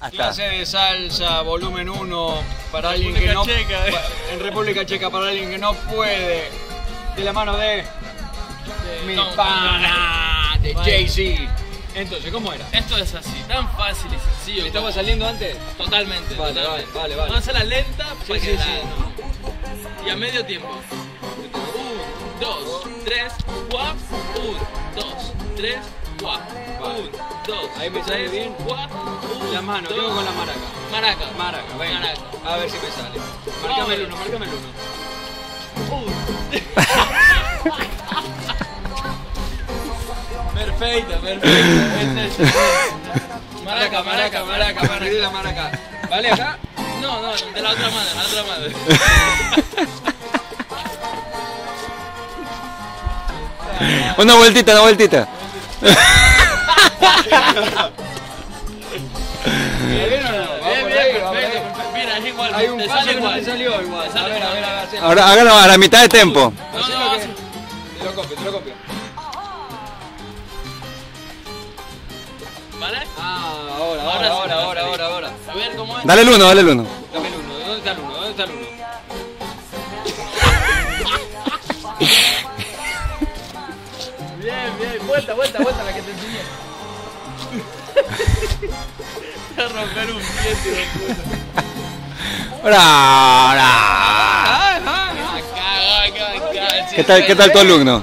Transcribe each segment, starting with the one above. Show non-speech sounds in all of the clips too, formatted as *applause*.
Hasta. Clase de salsa, volumen 1, para alguien que no. Checa, eh. En República Checa, para alguien que no puede. De la mano de. Mi no, pana, de. Jay-Z. Entonces, ¿cómo era? Esto es así, tan fácil y sencillo. ¿Le estaba como- saliendo antes? Totalmente, Vale, totalmente. vale. Vamos a hacerla lenta para sí, que sí. la- Y a medio tiempo. Un, dos, tres, cuatro. Un, dos, tres, cuatro. Vale. Un, dos, Ahí me sale bien. cuatro. Un, La mano, dos. yo con la maraca. Maraca. Maraca, venga. Maraca. A ver si me sale. Márcame el uno, márcame el uno. *laughs* Perfecto, perfecto. Este es- Maraca, maraca, maraca, maraca. la maraca. ¿Vale acá? No, no, de la otra mano, de la otra mano. *laughs* Una vueltita, una vueltita. Igual. Ahora hágalo a la mitad de Te lo copio, lo copio. Ah, ahora, Ahora ahora, ahora, ahora ahora. Dale el uno, dale el uno. Dame uno. ¿Dónde está el uno? ¿Dónde está el uno? Bien, bien. Vuelta, vuelta, vuelta, la que te enseñé. *laughs* Te romper un pie, tío. puta. ¿Qué tal, qué tal tu alumno?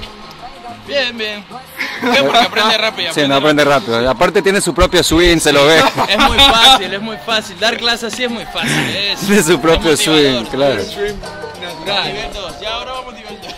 Bien, bien. ¿Por qué? Porque aprende *laughs* rápido. Sí, no aprende rápido. Aparte tiene su propio swing, se lo ve. *laughs* Es muy fácil, es muy fácil. Dar clases así es muy fácil. Es, Tiene su propio swing, claro. Natural. Nivel. Ya ahora vamos a nivel dos.